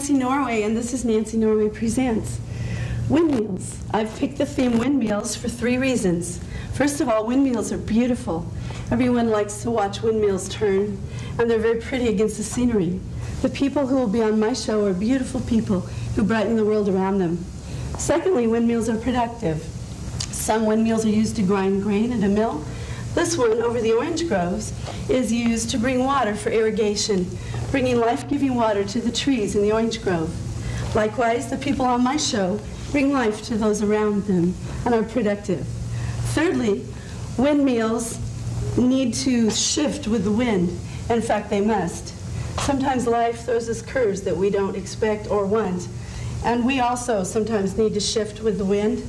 Nancy Norway, and this is Nancy Norway Presents. Windmills. I've picked the theme windmills for three reasons. First of all, windmills are beautiful. Everyone likes to watch windmills turn, and they're very pretty against the scenery. The people who will be on my show are beautiful people who brighten the world around them. Secondly, windmills are productive. Some windmills are used to grind grain at a mill. This one over the orange groves is used to bring water for irrigation, bringing life-giving water to the trees in the orange grove. Likewise, the people on my show bring life to those around them and are productive. Thirdly, windmills need to shift with the wind. In fact, they must. Sometimes life throws us curves that we don't expect or want. And we also sometimes need to shift with the wind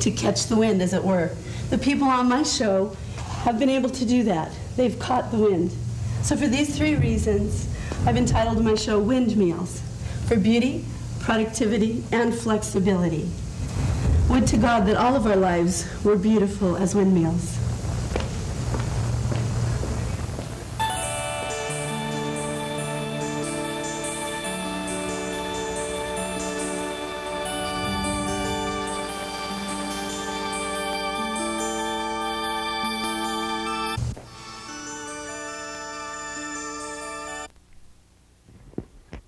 to catch the wind, as it were. The people on my show have been able to do that. They've caught the wind. So, for these three reasons, I've entitled my show Windmills for beauty, productivity, and flexibility. Would to God that all of our lives were beautiful as windmills.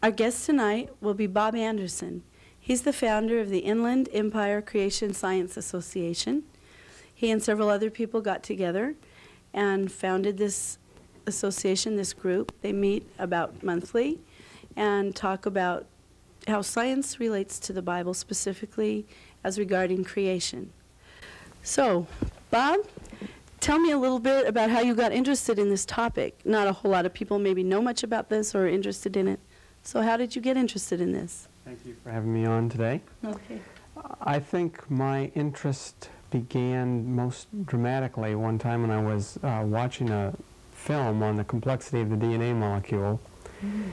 Our guest tonight will be Bob Andersen. He's the founder of the Inland Empire Creation Science Association. He and several other people got together and founded this association, this group. They meet about monthly and talk about how science relates to the Bible, specifically as regarding creation. So, Bob, tell me a little bit about how you got interested in this topic. Not a whole lot of people maybe know much about this or are interested in it. So how did you get interested in this? Thank you for having me on today. Okay. I think my interest began most dramatically one time when I was uh, watching a film on the complexity of the DNA molecule. Mm.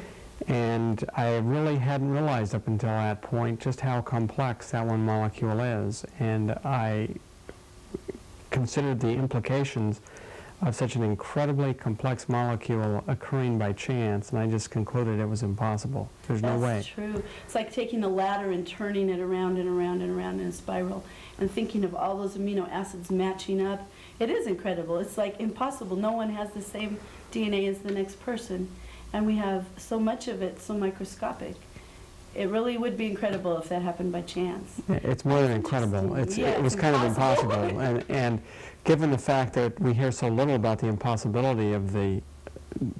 And I really hadn't realized up until that point just how complex that one molecule is. And I considered the implications of such an incredibly complex molecule occurring by chance, and I just concluded it was impossible. There's no way. That's true. It's like taking a ladder and turning it around and around and around in a spiral and thinking of all those amino acids matching up. It is incredible. It's like impossible. No one has the same DNA as the next person, and we have so much of it so microscopic. It really would be incredible if that happened by chance. It's more than incredible. It's, Yeah, it was kind of impossible. impossible. And, and given the fact that we hear so little about the impossibility of the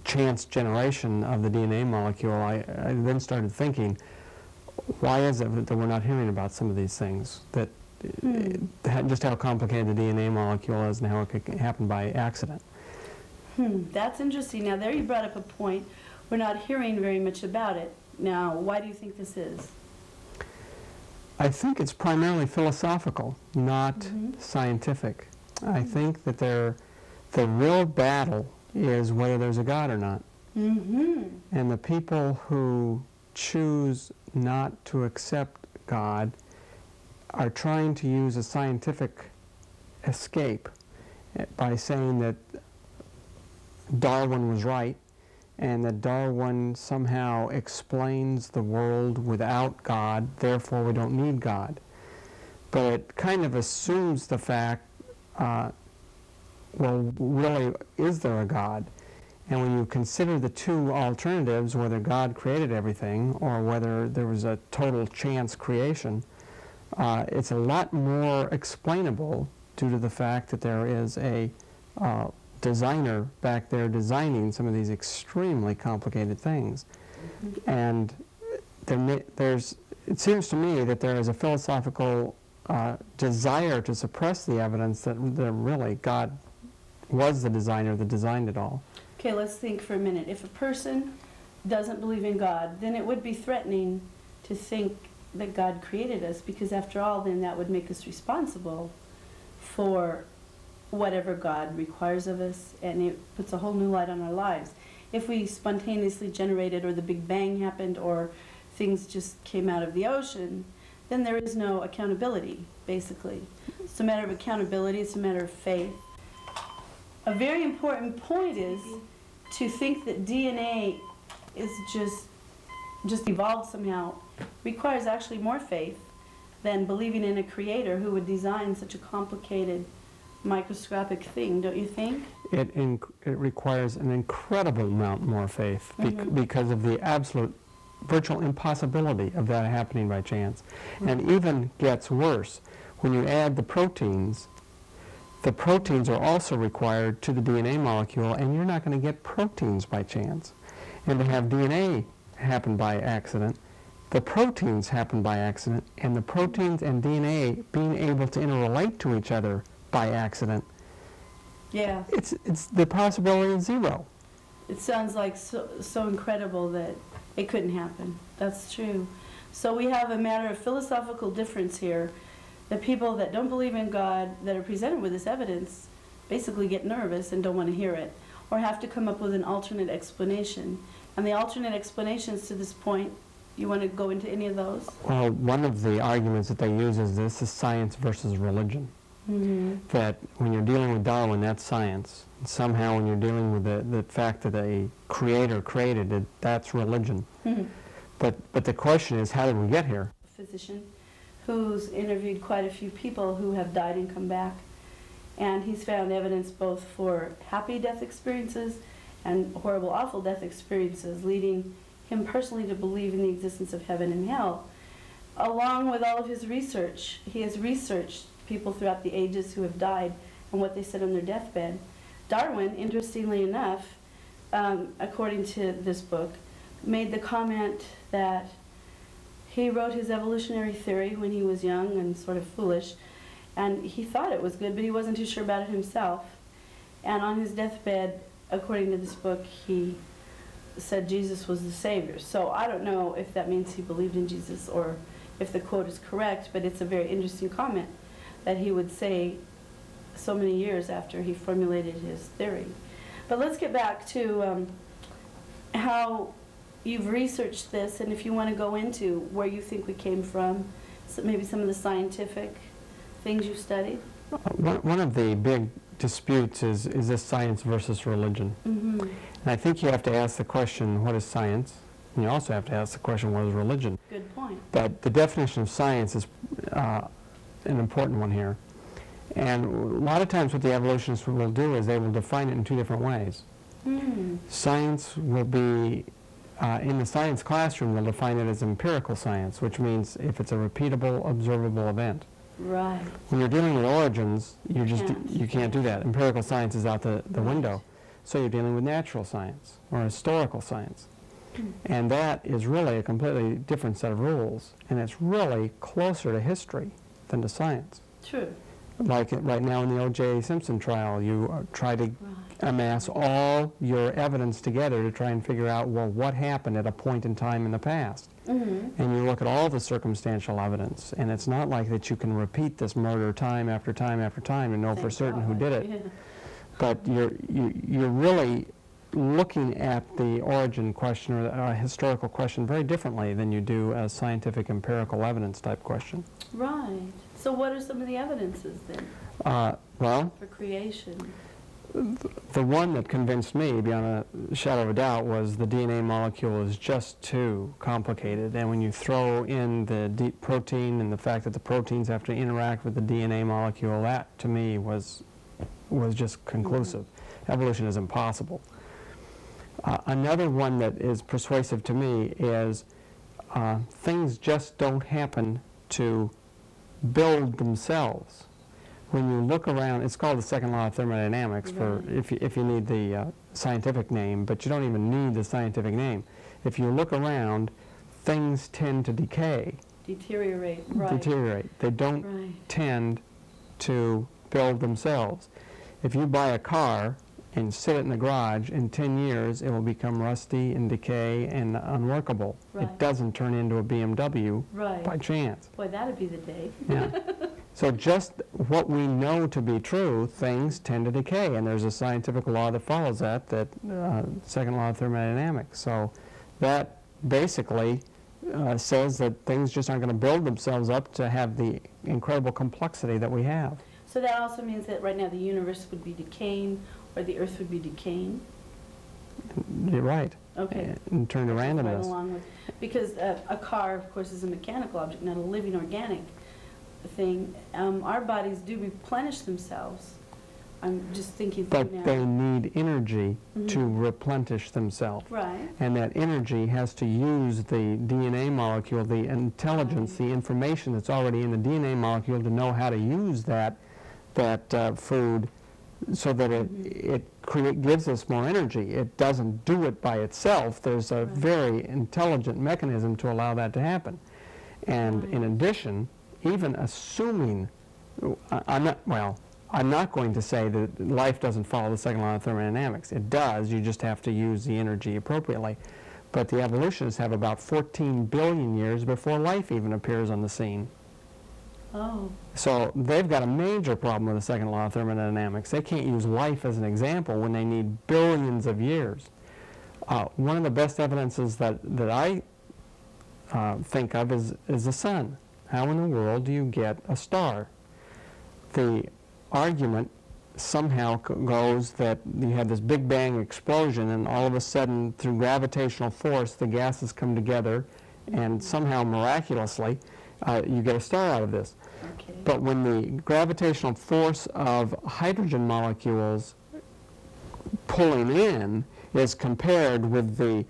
chance generation of the DNA molecule, I, I then started thinking, why is it that we're not hearing about some of these things? That Hmm. uh, just how complicated the DNA molecule is and how it could happen by accident. Hmm, that's interesting. Now, there you brought up a point. We're not hearing very much about it. Now, why do you think this is? I think it's primarily philosophical, not Mhm. scientific. I think that there, the real battle is whether there's a God or not. Mm-hmm. And the people who choose not to accept God are trying to use a scientific escape by saying that Darwin was right and that Darwin somehow explains the world without God, therefore we don't need God. But it kind of assumes the fact, uh, well, really, is there a God? And when you consider the two alternatives, whether God created everything or whether there was a total chance creation, uh, it's a lot more explainable due to the fact that there is a uh, designer back there designing some of these extremely complicated things. And there, may- there's, it seems to me that there is a philosophical uh, desire to suppress the evidence that, that really God was the designer that designed it all. Okay, let's think for a minute. If a person doesn't believe in God, then it would be threatening to think that God created us because, after all, then that would make us responsible for whatever God requires of us, and it puts a whole new light on our lives. If we spontaneously generated, or the Big Bang happened, or things just came out of the ocean, then there is no accountability, basically. It's a matter of accountability, it's a matter of faith. A very important point is to think that DNA is just just evolved somehow requires actually more faith than believing in a creator who would design such a complicated microscopic thing, don't you think? It, inc- it requires an incredible amount more faith bec- Mhm. because of the absolute virtual impossibility of that happening by chance. And even gets worse, when you add the proteins, the proteins are also required to the DNA molecule, and you're not going to get proteins by chance. And to have DNA happen by accident, the proteins happen by accident, and the proteins and DNA being able to interrelate to each other by accident, Yeah. it's, it's the possibility is zero. It sounds like so, so incredible that it couldn't happen. That's true. So we have a matter of philosophical difference here. The people that don't believe in God, that are presented with this evidence, basically get nervous and don't want to hear it, or have to come up with an alternate explanation. And the alternate explanations to this point, you want to go into any of those? Well, one of the arguments that they use is this is science versus religion. Mm-hmm. That when you're dealing with Darwin, that's science. Somehow, when you're dealing with the, the fact that a creator created it, that's religion. But, but the question is, how did we get here? A physician who's interviewed quite a few people who have died and come back. And he's found evidence both for happy death experiences and horrible, awful death experiences, leading him personally to believe in the existence of heaven and hell. Along with all of his research, he has researched people throughout the ages who have died and what they said on their deathbed. Darwin, interestingly enough, um, according to this book, made the comment that he wrote his evolutionary theory when he was young and sort of foolish, and he thought it was good, but he wasn't too sure about it himself. And on his deathbed, according to this book, he said Jesus was the Savior. So I don't know if that means he believed in Jesus or if the quote is correct, but it's a very interesting comment that he would say so many years after he formulated his theory. But let's get back to um, how you've researched this, and if you want to go into where you think we came from, so maybe some of the scientific things you studied. One, of the big disputes is, is this science versus religion? Mm-hmm. And I think you have to ask the question, what is science? And you also have to ask the question, what is religion? Good point. But the definition of science is uh, an important one here. And a lot of times what the evolutionists will do is they will define it in two different ways. Mm. Science will be, uh, in the science classroom, they'll define it as empirical science, which means if it's a repeatable, observable event. Right. When you're dealing with origins, you just Can't. you can't do that. Empirical science is out the, the Right. window. So you're dealing with natural science or historical science. Hmm. And that is really a completely different set of rules. And it's really closer to history than to science. True. Like right now in the O.J. Simpson trial, you uh, try to Right. amass all your evidence together to try and figure out, well, what happened at a point in time in the past. Mm-hmm. And you look at all the circumstantial evidence, and it's not like that you can repeat this murder time after time after time and know for certain who did it. But you're, you, you're really looking at the origin question or a historical question very differently than you do a scientific empirical evidence type question. Right. So what are some of the evidences then Uh, well, for creation? the one that convinced me beyond a shadow of a doubt was the DNA molecule is just too complicated. And when you throw in the deep protein and the fact that the proteins have to interact with the DNA molecule, that to me was, was just conclusive. Evolution is impossible. Uh, another one that is persuasive to me is uh, things just don't happen to build themselves. When you look around, it's called the second law of thermodynamics for if you, if you need the uh, scientific name, but you don't even need the scientific name. If you look around, things tend to decay, Deteriorate. Right. deteriorate. They don't Right. tend to build themselves. If you buy a car and sit it in the garage, in 10 years it will become rusty and decay and unworkable. Right. It doesn't turn into a BMW Right. by chance. Boy, that'd be the day. Yeah. so just what we know to be true, things tend to decay, and there's a scientific law that follows that, that uh, second law of thermodynamics. So that basically uh, says that things just aren't going to build themselves up to have the incredible complexity that we have. So that also means that right now the universe would be decaying or the earth would be decaying. you're right. Okay. And turn to Right randomness. along with, because a, a car, of course, is a mechanical object, not a living organic thing. Um, our bodies do replenish themselves. I'm just thinking through But now. they need energy to Mhm. replenish themselves. Right, And that energy has to use the DNA molecule, the intelligence, the information that's already in the DNA molecule to know how to use that, that uh, food so that it, it create, gives us more energy. It doesn't do it by itself. There's a Right. very intelligent mechanism to allow that to happen. And in addition, even assuming, I- I'm not, well, I'm not going to say that life doesn't follow the second law of thermodynamics. It does, you just have to use the energy appropriately. But the evolutionists have about 14 billion years before life even appears on the scene. Oh, So they've got a major problem with the second law of thermodynamics. They can't use life as an example when they need billions of years. Uh, one of the best evidences that, that I uh, think of is, is the sun. How in the world do you get a star? The argument somehow goes that you have this Big Bang explosion and all of a sudden through gravitational force the gases come together and somehow miraculously uh, you get a star out of this. Okay. But when the gravitational force of hydrogen molecules pulling in is compared with the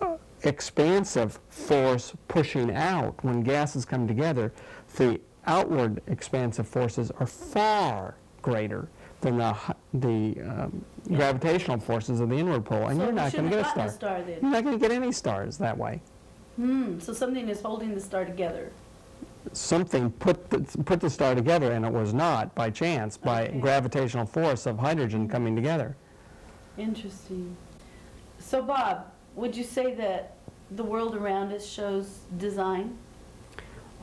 uh, expansive force pushing out when gases come together, the outward expansive forces are far greater than the, the um, Yeah. gravitational forces of the inward pole, and So you're not going to get a star. a star You're not going to get any stars that way. Hmm, so something is holding the star together. Something put the, put the star together, and it was not by chance, by Okay. gravitational force of hydrogen coming together. Interesting. So Bob, would you say that the world around us shows design?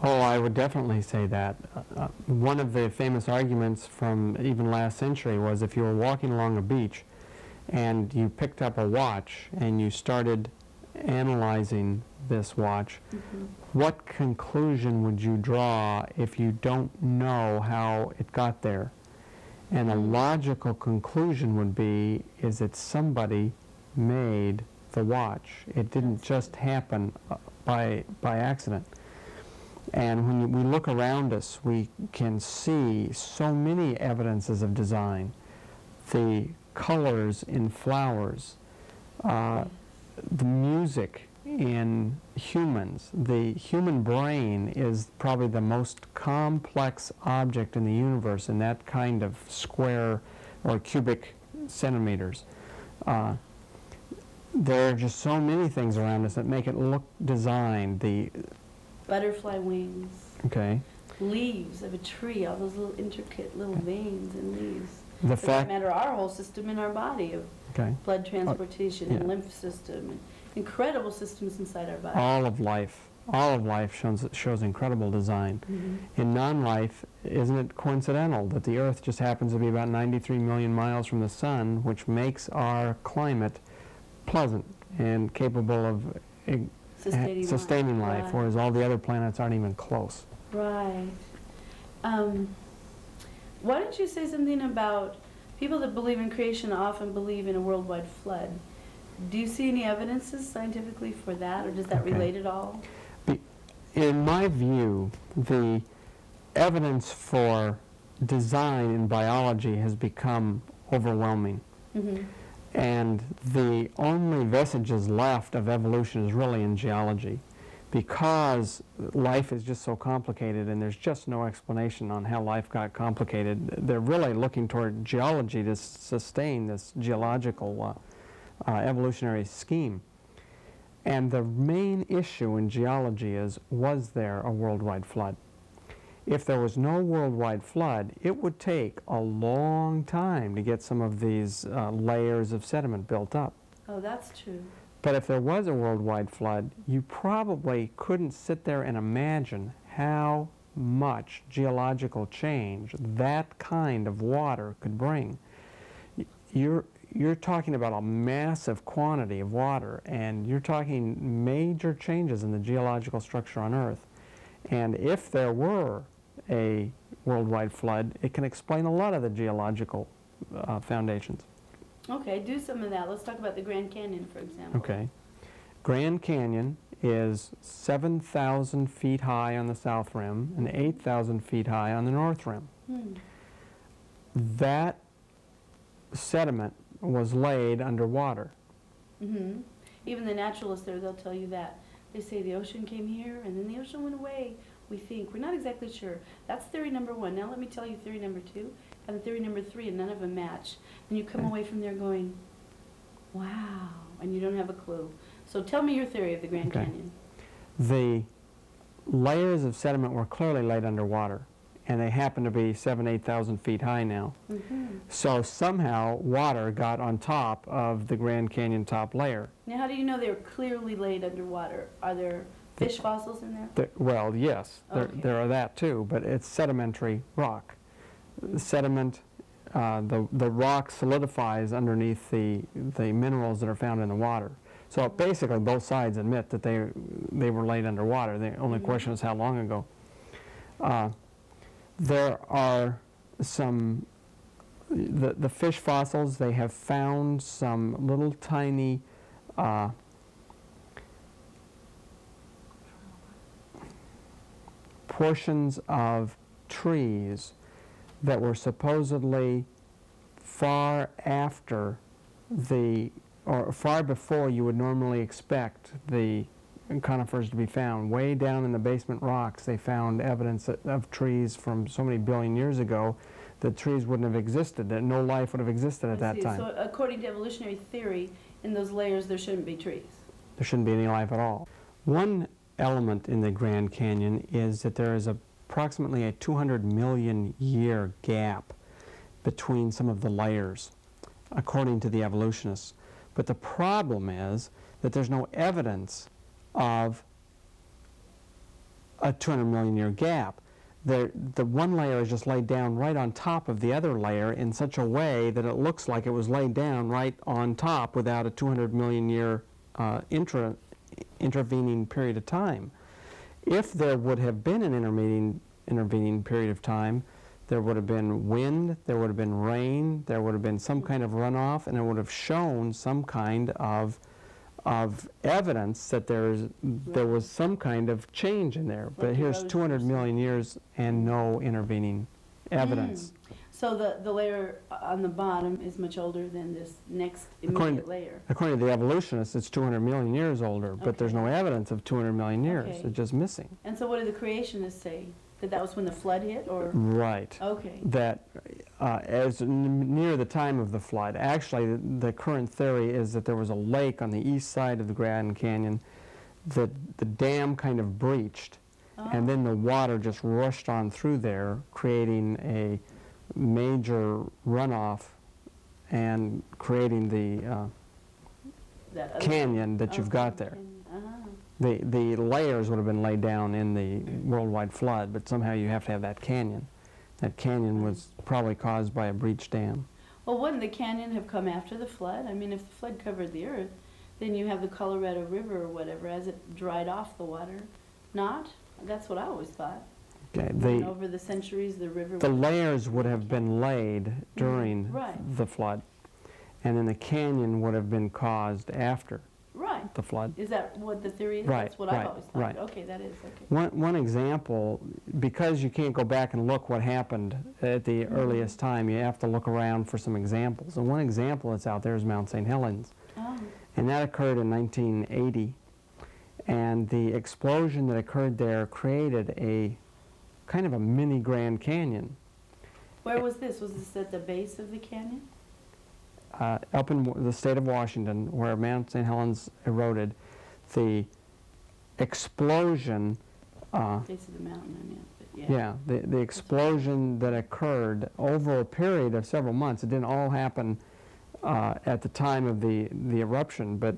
Oh, I would definitely say that. Uh, uh, one of the famous arguments from even last century was if you were walking along a beach and you picked up a watch and you started analyzing this watch, Mhm. what conclusion would you draw if you don't know how it got there? And a Mhm. logical conclusion would be is that somebody made the watch. It didn't just happen uh, by by accident. And when we look around us, we can see so many evidences of design. The colors in flowers, uh, the music in humans. The human brain is probably the most complex object in the universe in that kind of square or cubic centimeters. Uh, there are just so many things around us that make it look designed. The Butterfly wings, okay, leaves of a tree, all those little intricate little veins and leaves. The For that fact. matter, our whole system in our body of Okay, blood transportation and yeah. lymph system, and incredible systems inside our body. all of life, all of life shows shows incredible design. Mhm. In non-life, isn't it coincidental that the Earth just happens to be about 93 million miles from the sun, which makes our climate pleasant and capable of eh, Sustaining life. sustaining life, Right. whereas all the other planets aren't even close. Right. Um, why don't you say something about people that believe in creation often believe in a worldwide flood? Do you see any evidences scientifically for that, or does that Okay. relate at all? In my view, the evidence for design in biology has become overwhelming. Mm-hmm. And the only vestiges left of evolution is really in geology. Because life is just so complicated and there's just no explanation on how life got complicated, they're really looking toward geology to sustain this geological uh, uh, evolutionary scheme. And the main issue in geology is was there a worldwide flood? If there was no worldwide flood, it would take a long time to get some of these uh, layers of sediment built up. Oh, that's true. But if there was a worldwide flood, you probably couldn't sit there and imagine how much geological change that kind of water could bring. You're, you're talking about a massive quantity of water, and you're talking major changes in the geological structure on Earth. And if there were a worldwide flood, it can explain a lot of the geological uh, foundations. Okay, do some of that. Let's talk about the Grand Canyon, for example. Okay. Grand Canyon is 7,000 feet high on the south rim and 8,000 feet high on the north rim. Hmm. That sediment was laid underwater. hmm Even the naturalists there, they'll tell you that. They say the ocean came here and then the ocean went away. We think. We're not exactly sure. That's theory number one. Now let me tell you theory number two and theory number three, and none of them match. And you come away from there going, wow, and you don't have a clue. So tell me your theory of the Grand Okay. Canyon. The layers of sediment were clearly laid underwater, and they happen to be 7, 8,000 feet high now. hmm So somehow water got on top of the Grand Canyon top layer. Now, how do you know they were clearly laid underwater? Are there fish fossils in there? The- Well, yes, there, Okay. there are that too, but it's sedimentary rock. Sediment, uh, the, the rock solidifies underneath the, the minerals that are found in the water. So basically, both sides admit that they, they were laid underwater. The only Mhm. question is how long ago. Uh, There are some, the, the fish fossils, they have found some little tiny uh, portions of trees that were supposedly far after the, or far before you would normally expect the conifers to be found. Way down in the basement rocks, they found evidence of- trees from so many billion years ago that trees wouldn't have existed, that no life would have existed at I that see. time. So according to evolutionary theory, in those layers, there shouldn't be trees. there shouldn't be any life at all. One element in the Grand Canyon is that there is approximately a 200 million year gap between some of the layers, according to the evolutionists. But the problem is that there's no evidence of a 200 million year gap. The, the one layer is just laid down right on top of the other layer in such a way that it looks like it was laid down right on top without a 200 million year uh, intra, intervening period of time. If there would have been an intervening, intervening period of time, there would have been wind, there would have been rain, there would have been some kind of runoff, and it would have shown some kind of, of evidence that there's, there was some kind of change in there. But here's 200 million years and no intervening evidence. So the, the layer on the bottom is much older than this next According immediate layer. According to the evolutionists, it's 200 million years older, but there's no evidence of 200 million years. Okay. It's just missing. And so what do the creationists say? That that was when the flood hit, or? Right. Okay. That uh, as n- near the time of the flood, actually, the, the current theory is that there was a lake on the east side of the Grand Canyon that the dam kind of breached, and then the water just rushed on through there, creating a major runoff and creating the uh, That canyon that you've got there. Ah. The, the layers would have been laid down in the worldwide flood, but somehow you have to have that canyon. That canyon was probably caused by a breach dam. Well, wouldn't the canyon have come after the flood? I mean, if the flood covered the earth, then you have the Colorado River or whatever as it dried off the water. Not? That's what I always thought. Okay, And the, over the centuries, the river. the layers would have been laid during Mm-hmm. right. the flood, and then the canyon would have been caused after Right. the flood. Is that what the theory is? Right, That's what I've right, always thought. right. Okay, that is, okay. One, one example, because you can't go back and look what happened at the Mm-hmm. earliest time, you have to look around for some examples. And one example that's out there is Mount St. Helens. Oh, And that occurred in 1980. And the explosion that occurred there created a kind of a mini Grand Canyon. where was this? Was this at the base of the canyon? Uh, up in the state of Washington, where Mount St. Helens eroded, the explosion, uh, Base of the mountain, I mean, yeah. yeah, the, the explosion that occurred over a period of several months, it didn't all happen uh, at the time of the, the eruption, but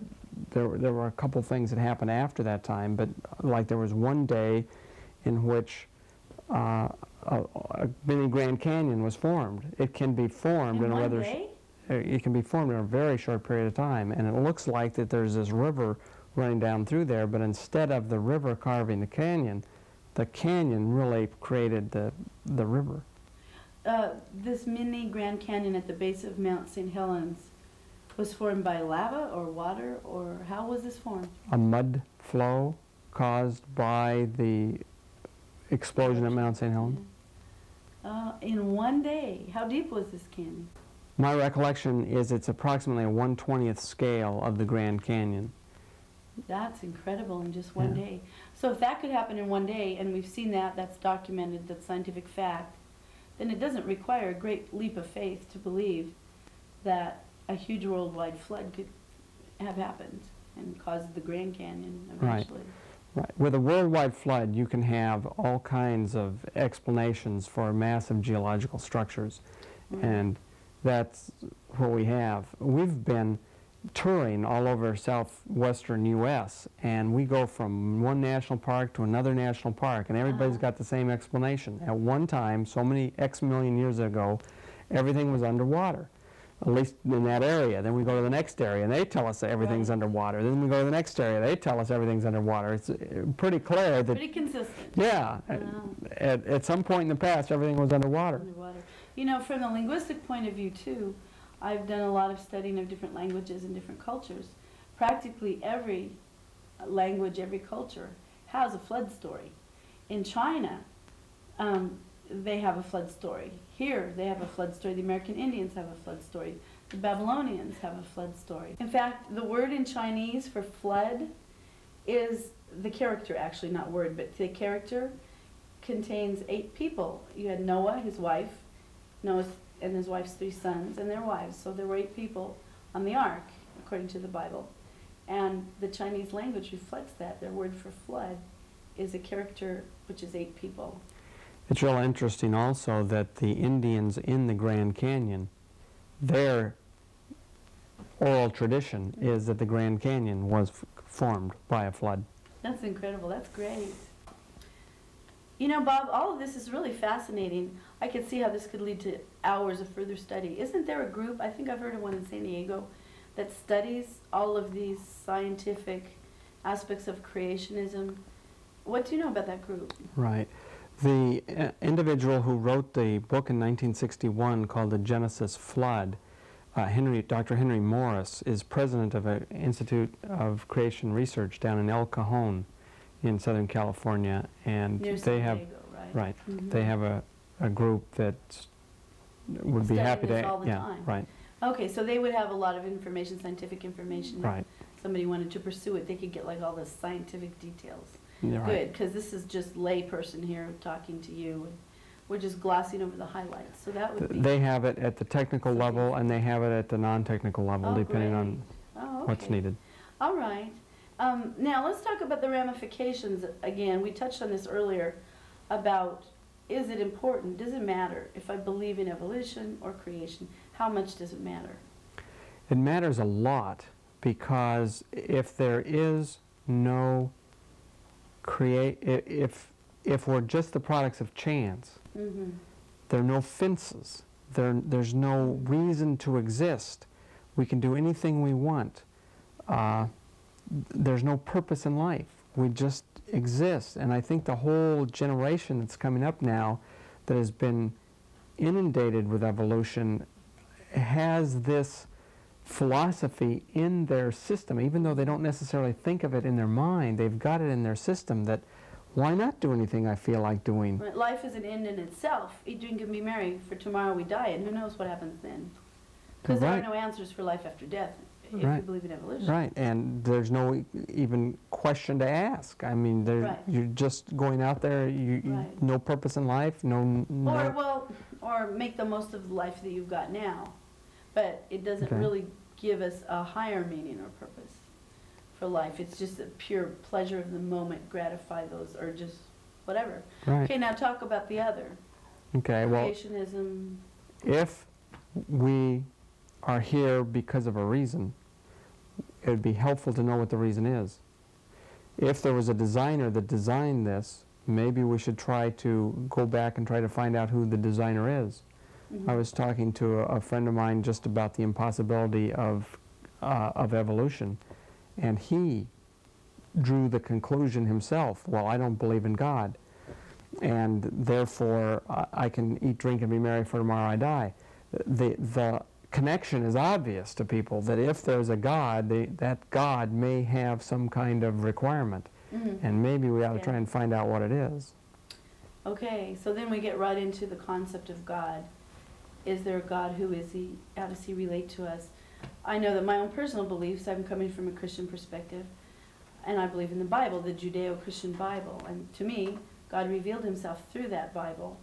there, were- there were a couple things that happened after that time, but like there was one day in which uh, a, a mini Grand Canyon was formed. It can be formed In in a one rather, day? uh, it can be formed in a very short period of time, and it looks like that there's this river running down through there, but instead of the river carving the canyon, the canyon really created the, the river. Uh, this mini Grand Canyon at the base of Mount St. Helens, was formed by lava or water, or how was this formed? A mud flow caused by the explosion at Mount St. Helens. Uh, in one day. How deep was this canyon? My recollection is it's approximately a 1/20th scale of the Grand Canyon. That's incredible in just one Yeah. day. So if that could happen in one day, and we've seen that, that's documented, that's scientific fact, then it doesn't require a great leap of faith to believe that a huge worldwide flood could have happened and caused the Grand Canyon eventually. Right. With a worldwide flood, you can have all kinds of explanations for massive geological structures. Mhm. And that's what we have. We've been touring all over southwestern U.S., and we go from one national park to another national park, and everybody's Uh-huh. got the same explanation. At one time, so many X million years ago, everything was underwater, at least in that area. Then we go to the next area, and they tell us that everything's Right. underwater. Then we go to the next area, they tell us everything's underwater. It's uh, pretty clear that, Pretty consistent. yeah, Wow. at, at some point in the past, everything was underwater. Underwater. You know, from the linguistic point of view too, I've done a lot of studying of different languages and different cultures. Practically every language, every culture has a flood story. In China, um, they have a flood story. Here, they have a flood story. The American Indians have a flood story. The Babylonians have a flood story. In fact, the word in Chinese for flood is the character, actually, not word, but the character contains eight people. You had Noah, his wife, Noah and his wife's three sons and their wives. So there were eight people on the ark, according to the Bible. And the Chinese language reflects that. Their word for flood is a character which is eight people. It's real interesting also that the Indians in the Grand Canyon, their oral tradition is that the Grand Canyon was f- formed by a flood. That's incredible. That's great. You know, Bob, all of this is really fascinating. I could see how this could lead to hours of further study. Isn't there a group, I think I've heard of one in San Diego, that studies all of these scientific aspects of creationism? What do you know about that group? Right. The uh, individual who wrote the book in 1961 called The Genesis Flood, uh, Henry, Dr. Henry Morris, is president of an Institute of Creation Research down in El Cajon in Southern California, and Near they have Diego, right? right. Mhm. They have a, a group that would be happy to all the yeah time. right Okay, so they would have a lot of information, scientific information. If right Somebody wanted to pursue it, they could get like all the scientific details. Right. Good, because this is just layperson here talking to you, and we're just glossing over the highlights, so that would be. They have it at the technical level and they have it at the non-technical level, Oh, depending on. Oh, what's okay. needed. All right. Um, now, let's talk about the ramifications again. We touched on this earlier about is it important? Does it matter if I believe in evolution or creation? How much does it matter? It matters a lot because if there is no create, if, if we're just the products of chance, Mm-hmm. there are no fences, there, there's no reason to exist. We can do anything we want. Uh, there's no purpose in life. We just exist. And I think the whole generation that's coming up now that has been inundated with evolution has this philosophy in their system, even though they don't necessarily think of it in their mind, they've got it in their system that why not do anything I feel like doing? Right, Life is an end in itself. Eat, drink, and be merry, for tomorrow we die, and who knows what happens then? Because there are no answers for life after death, if you Right. believe in evolution. Right, and there's no even question to ask. I mean, Right. you're just going out there, you, you- Right. no purpose in life, no, Or, well, or make the most of the life that you've got now. But it doesn't Okay. really give us a higher meaning or purpose for life. It's just a pure pleasure of the moment, gratify those urges, whatever. right. Okay, now talk about the other. Okay, well, Creationism. if we are here because of a reason, it would be helpful to know what the reason is. If there was a designer that designed this, maybe we should try to go back and try to find out who the designer is. Mhm. I was talking to a, a friend of mine just about the impossibility of, uh, of evolution, and he drew the conclusion himself, well, I don't believe in God, and therefore I, I can eat, drink, and be merry for tomorrow I die. The, the connection is obvious to people that if there's a God, they, that God may have some kind of requirement. Mhm. And maybe we ought to try and find out what it is. Okay, so then we get right into the concept of God. Is there a God? Who is He? How does He relate to us? I know that my own personal beliefs, I'm coming from a Christian perspective, and I believe in the Bible, the Judeo Christian Bible. And to me, God revealed Himself through that Bible,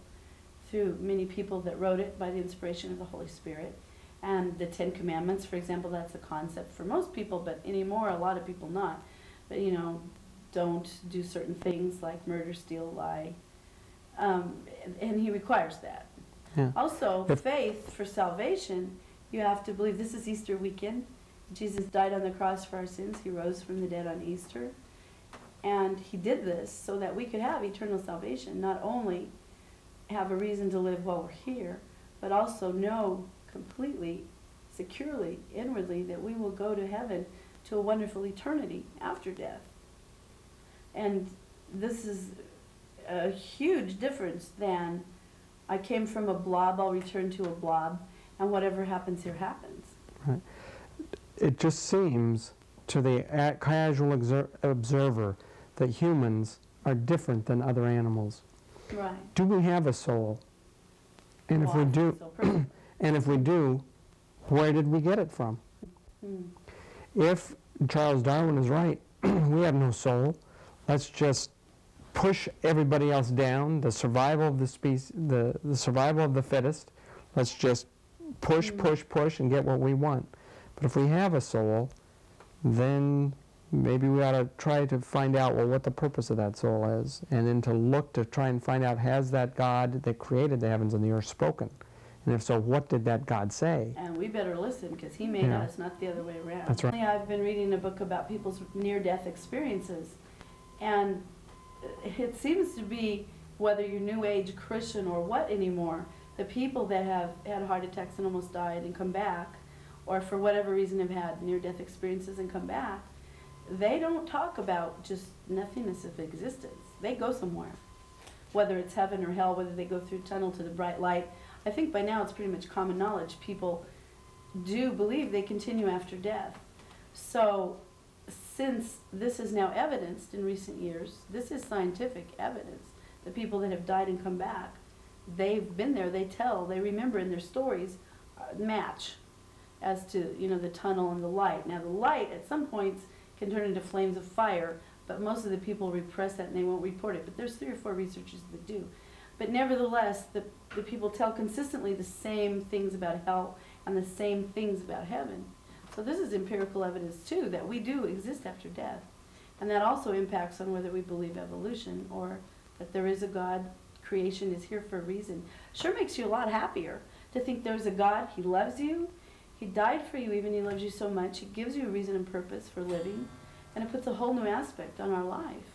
through many people that wrote it by the inspiration of the Holy Spirit. And the Ten Commandments, for example, that's a concept for most people, but anymore, a lot of people not. But you know, don't do certain things like murder, steal, lie. Um, and, and he requires that. Yeah. Also, If- faith for salvation, you have to believe this is Easter weekend. Jesus died on the cross for our sins. He rose from the dead on Easter. And he did this so that we could have eternal salvation, not only have a reason to live while we're here, but also know completely, securely, inwardly that we will go to heaven to a wonderful eternity after death. And this is a huge difference than I came from a blob, I'll return to a blob, and whatever happens here happens. Right. It just seems to the casual observer that humans are different than other animals. Right. Do we have a soul? And if we I do, so and if we do, where did we get it from? Hmm. If Charles Darwin is right, we have no soul. Let's just push everybody else down. The survival of the species, the, the survival of the fittest. Let's just push, Mm. push, push, and get what we want. But if we have a soul, then maybe we ought to try to find out well what the purpose of that soul is, and then to look to try and find out has that God that created the heavens and the earth spoken, and if so, what did that God say? And we better listen because he made Yeah. us, not the other way around. That's right. I've been reading a book about people's near-death experiences, and it seems to be whether you're New Age Christian or what anymore, the people that have had heart attacks and almost died and come back, or for whatever reason have had near-death experiences and come back, they don't talk about just nothingness of existence. They go somewhere, whether it's heaven or hell, whether they go through tunnel to the bright light. I think by now it's pretty much common knowledge. People do believe they continue after death. So, since this is now evidenced in recent years, this is scientific evidence. The people that have died and come back, they've been there, they tell, they remember in their stories uh, match as to, you know, the tunnel and the light. Now, the light at some points can turn into flames of fire, but most of the people repress that and they won't report it. But there's three or four researchers that do. But nevertheless, the, the people tell consistently the same things about hell and the same things about heaven. So this is empirical evidence too that we do exist after death. And that also impacts on whether we believe evolution or that there is a God, creation is here for a reason. Sure makes you a lot happier to think there's a God, He loves you, He died for you even, He loves you so much, He gives you a reason and purpose for living, and it puts a whole new aspect on our life.